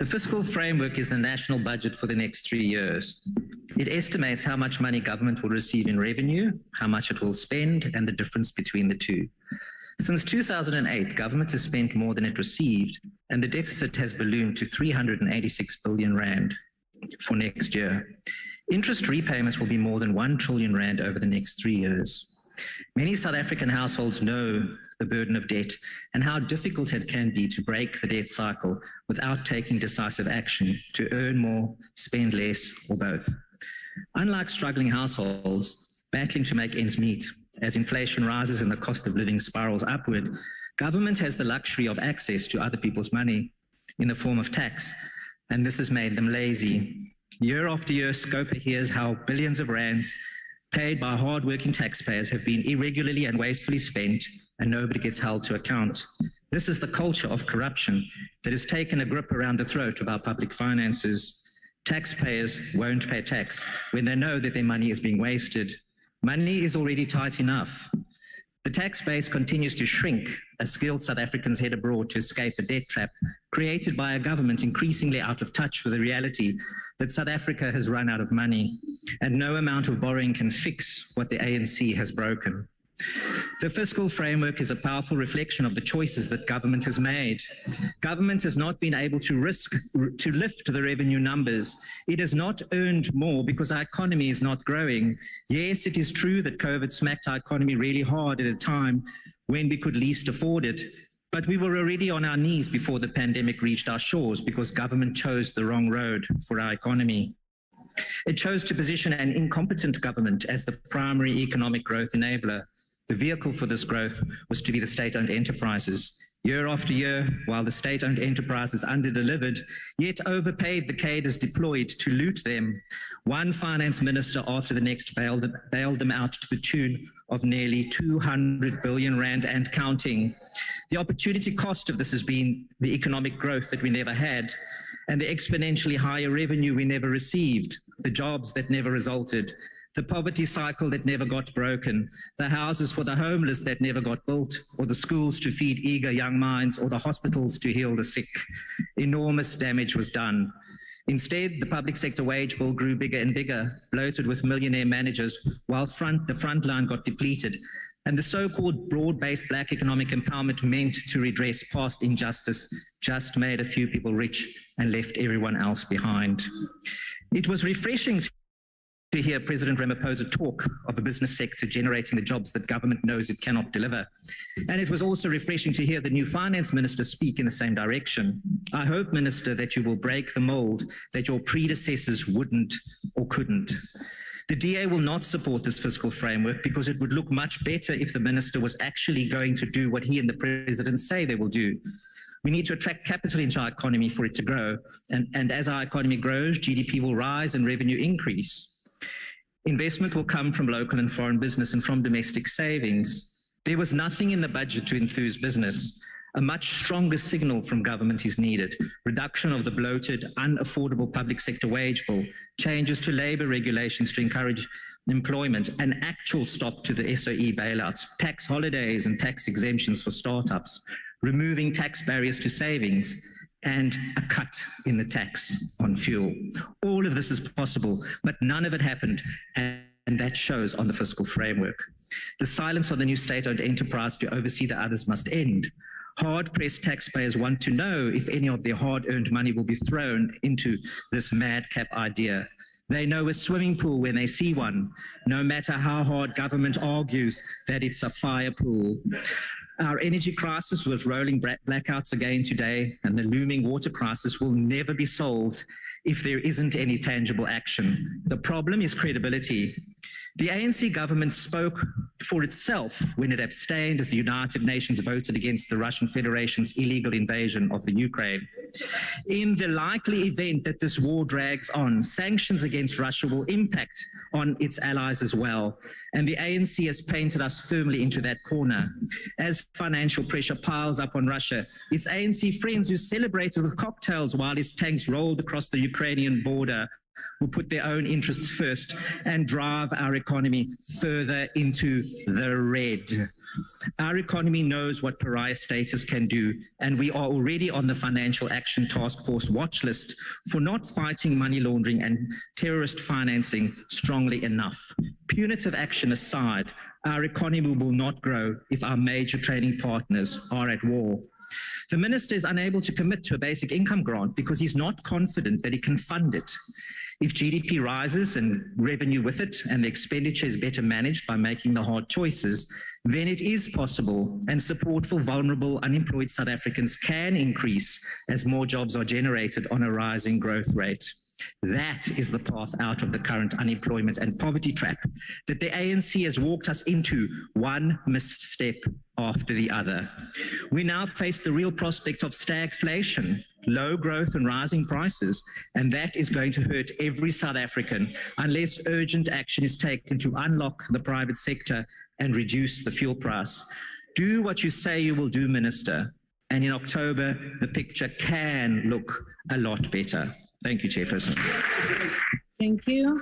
The fiscal framework is the national budget for the next three years. It estimates how much money government will receive in revenue, how much it will spend, and the difference between the two. Since 2008, government has spent more than it received, and the deficit has ballooned to 386 billion rand for next year. Interest repayments will be more than 1 trillion rand over the next three years. Many South African households know the burden of debt and how difficult it can be to break the debt cycle without taking decisive action to earn more, spend less, or both. Unlike struggling households battling to make ends meet, as inflation rises and the cost of living spirals upward, government has the luxury of access to other people's money in the form of tax, and this has made them lazy. Year after year, Scopa hears how billions of rands paid by hard-working taxpayers have been irregularly and wastefully spent and nobody gets held to account. This is the culture of corruption that has taken a grip around the throat of our public finances. Taxpayers won't pay tax when they know that their money is being wasted. Money is already tight enough. The tax base continues to shrink as skilled South Africans head abroad to escape a debt trap created by a government increasingly out of touch with the reality that South Africa has run out of money and no amount of borrowing can fix what the ANC has broken. The fiscal framework is a powerful reflection of the choices that government has made. Government has not been able to risk to lift the revenue numbers. It has not earned more because our economy is not growing. Yes, it is true that COVID smacked our economy really hard at a time when we could least afford it. But we were already on our knees before the pandemic reached our shores because government chose the wrong road for our economy. It chose to position an incompetent government as the primary economic growth enabler. The vehicle for this growth was to be the state-owned enterprises. Year after year, while the state-owned enterprises underdelivered, yet overpaid the cadres deployed to loot them, one finance minister after the next bailed them out to the tune of nearly 200 billion rand and counting. The opportunity cost of this has been the economic growth that we never had and the exponentially higher revenue we never received, the jobs that never resulted, the poverty cycle that never got broken, the houses for the homeless that never got built, or the schools to feed eager young minds, or the hospitals to heal the sick. Enormous damage was done. Instead, the public sector wage bill grew bigger and bigger, bloated with millionaire managers, while front, the front line got depleted. And the so-called broad-based black economic empowerment meant to redress past injustice just made a few people rich and left everyone else behind. It was refreshing to hear President Ramaphosa talk of the business sector generating the jobs that government knows it cannot deliver. And it was also refreshing to hear the new finance minister speak in the same direction. I hope, Minister, that you will break the mold that your predecessors wouldn't or couldn't. The DA will not support this fiscal framework because it would look much better if the minister was actually going to do what he and the president say they will do. We need to attract capital into our economy for it to grow. And, and as our economy grows, GDP will rise and revenue increase. Investment will come from local and foreign business and from domestic savings. There was nothing in the budget to enthuse business. A much stronger signal from government is needed. Reduction of the bloated, unaffordable public sector wage bill, changes to labor regulations to encourage employment, an actual stop to the SOE bailouts, tax holidays and tax exemptions for startups, removing tax barriers to savings, and a cut in the tax on fuel. All of this is possible, but none of it happened. And that shows on the fiscal framework. The silence on the new state-owned enterprise to oversee the others must end. Hard-pressed taxpayers want to know if any of their hard-earned money will be thrown into this madcap idea. They know a swimming pool when they see one, no matter how hard government argues that it's a fire pool. Our energy crisis with rolling blackouts again today and the looming water crisis will never be solved if there isn't any tangible action. The problem is credibility. The ANC government spoke for itself when it abstained as the United Nations voted against the Russian Federation's illegal invasion of the Ukraine. In the likely event that this war drags on, sanctions against Russia will impact on its allies as well. And the ANC has painted us firmly into that corner. As financial pressure piles up on Russia, its ANC friends who celebrated with cocktails while its tanks rolled across the Ukrainian border will put their own interests first and drive our economy further into the red. Our economy knows what pariah status can do, and we are already on the Financial Action Task Force watch list for not fighting money laundering and terrorist financing strongly enough. Punitive action aside, our economy will not grow if our major trading partners are at war. The minister is unable to commit to a basic income grant because he's not confident that he can fund it. If GDP rises and revenue with it, and the expenditure is better managed by making the hard choices, then it is possible, and support for vulnerable unemployed South Africans can increase as more jobs are generated on a rising growth rate. That is the path out of the current unemployment and poverty trap that the ANC has walked us into one misstep after the other. We now face the real prospect of stagflation, low growth and rising prices, and that is going to hurt every South African unless urgent action is taken to unlock the private sector and reduce the fuel price. Do what you say you will do, Minister, and in October, the picture can look a lot better. Thank you, Chairperson. Thank you.